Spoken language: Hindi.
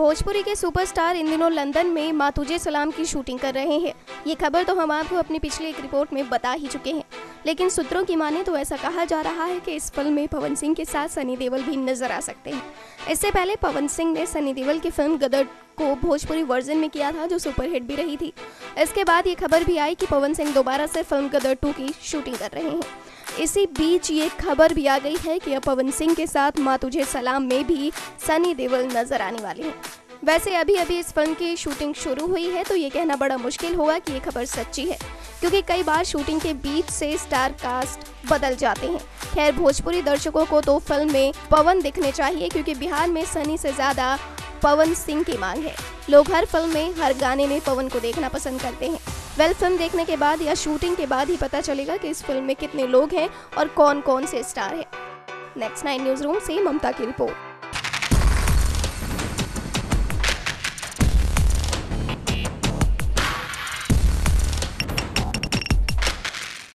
भोजपुरी के सुपरस्टार इन दिनों लंदन में मातुजे सलाम की शूटिंग कर रहे हैं। ये खबर तो हम आपको अपनी पिछली एक रिपोर्ट में बता ही चुके हैं। लेकिन सूत्रों की माने तो ऐसा कहा जा रहा है कि इस फ़िल्म में पवन सिंह के साथ सनी देवल भी नज़र आ सकते हैं। इससे पहले पवन सिंह ने सनी देवल की फ़िल्म गदर को भोजपुरी वर्जन में किया था, जो सुपरहिट भी रही थी। इसके बाद ये खबर भी आई कि पवन सिंह दोबारा से फ़िल्म गदर टू की शूटिंग कर रहे हैं। इसी बीच ये खबर भी आ गई है कि अब पवन सिंह के साथ माँ तुझे सलाम में भी सनी देवल नज़र आने वाले हैं। वैसे अभी अभी इस फ़िल्म की शूटिंग शुरू हुई है तो ये कहना बड़ा मुश्किल होगा कि ये खबर सच्ची है, क्योंकि कई बार शूटिंग के बीच से स्टार कास्ट बदल जाते हैं। खैर, भोजपुरी दर्शकों को तो फ़िल्म में पवन दिखने चाहिए, क्योंकि बिहार में सनी से ज़्यादा पवन सिंह की मांग है। लोग हर फ़िल्म में, हर गाने में पवन को देखना पसंद करते हैं। वेल फ़िल्म देखने के बाद या शूटिंग के बाद ही पता चलेगा कि इस फ़िल्म में कितने लोग हैं और कौन कौन से स्टार हैं। नेक्स्ट नाइन न्यूज़ रूम से ममता की रिपोर्ट